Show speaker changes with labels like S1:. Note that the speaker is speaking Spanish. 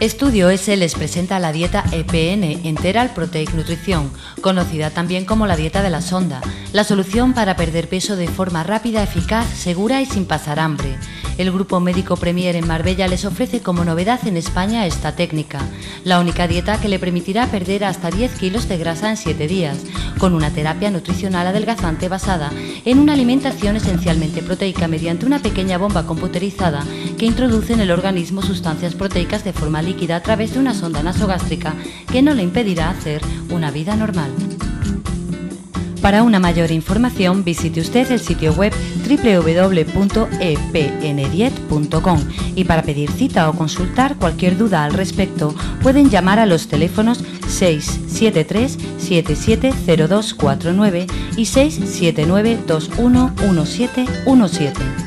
S1: Estudio S les presenta la dieta EPN, Enteral Proteic Nutrición, conocida también como la dieta de la sonda, la solución para perder peso de forma rápida, eficaz, segura y sin pasar hambre. El Grupo Médico Premier en Marbella les ofrece como novedad en España esta técnica, la única dieta que le permitirá perder hasta 10 kilos de grasa en 7 días, con una terapia nutricional adelgazante basada en una alimentación esencialmente proteica mediante una pequeña bomba computerizada que introduce en el organismo sustancias proteicas de forma líquida a través de una sonda nasogástrica que no le impedirá hacer una vida normal. Para una mayor información visite usted el sitio web www.epndiet.com y para pedir cita o consultar cualquier duda al respecto pueden llamar a los teléfonos 673 770249 y 679 211717.